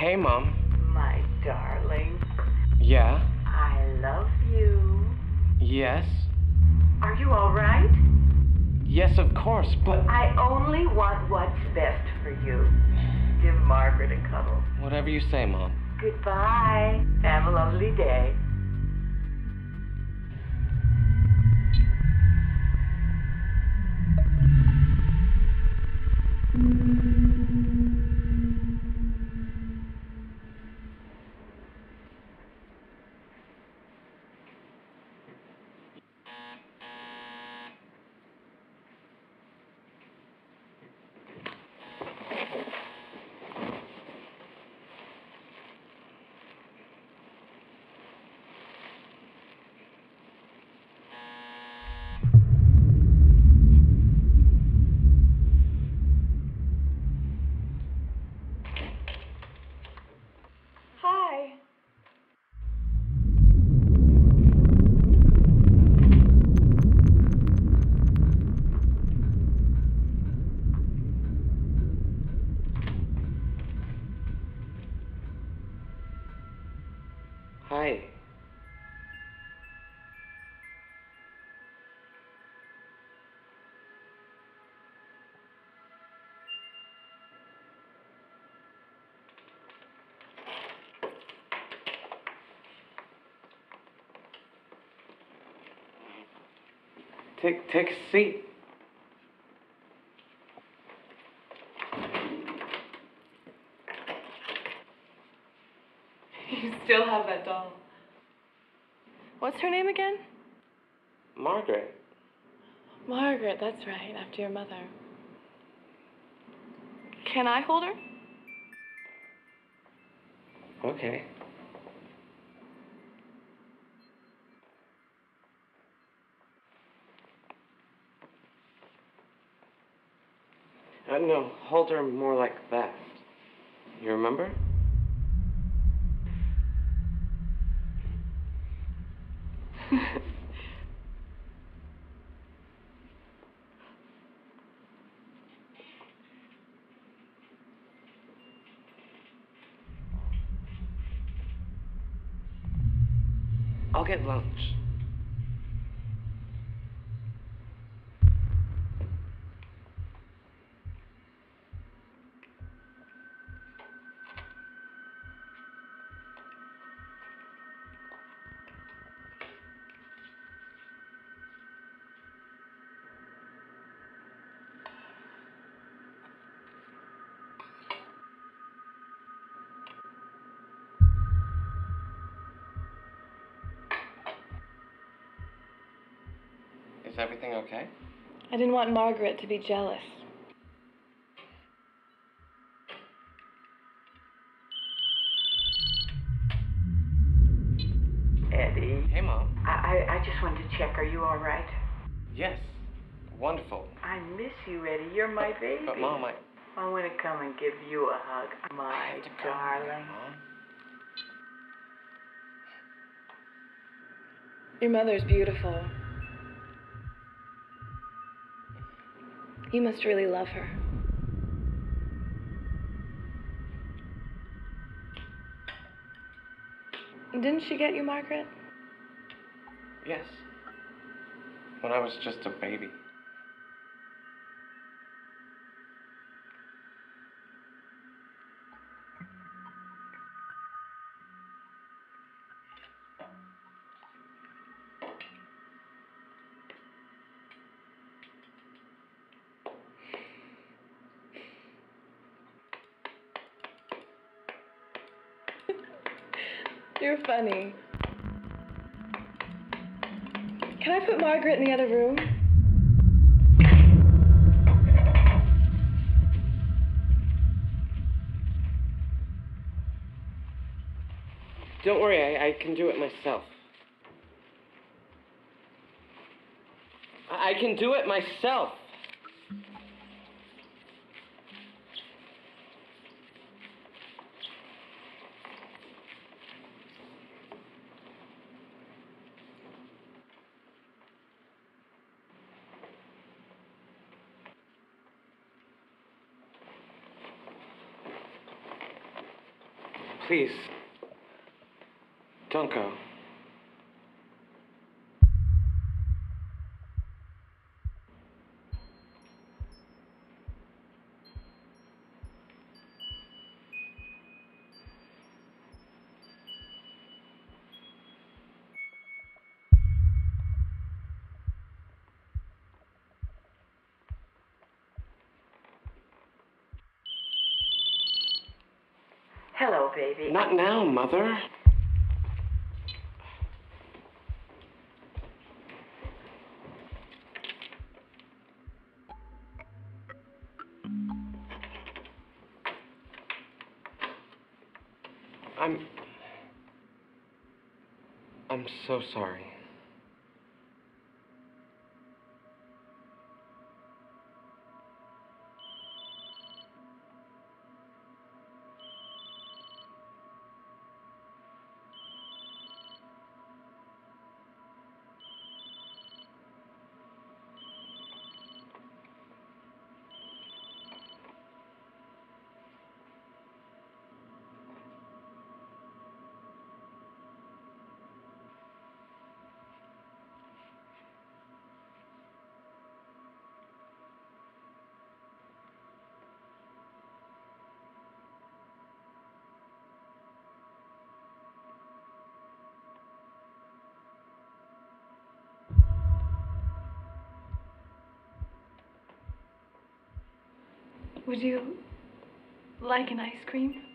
Hey, Mom. My darling, Yeah? I love you. Yes? Are you all right? Yes, of course, but I only want what's best for you. Give Margaret a cuddle. whatever you say, Mom. Goodbye. Have a lovely day. Take take a seat. You still have that doll. What's her name again? Margaret. Margaret, that's right, after your mother. Can I hold her? Okay. Uh, no, hold her more like that. You remember? I'll get lunch. Everything okay? I didn't want Margaret to be jealous. Eddie, Hey, Mom. I, I, I just wanted to check. Are you all right? Yes. Wonderful. I miss you, Eddie. You're my baby. But, Mom, I. I want to come and give you a hug, I my have to go. darling. Mom. Your mother's beautiful. You must really love her. Didn't she get you, Margaret? Yes. When I was just a baby. You're funny. Can I put Margaret in the other room? Don't worry, I, I can do it myself. I, I can do it myself. Please. Don't go. Baby. Not now, Mother. I'm. I'm so sorry. Would you like an ice cream?